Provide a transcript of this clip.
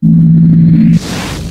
you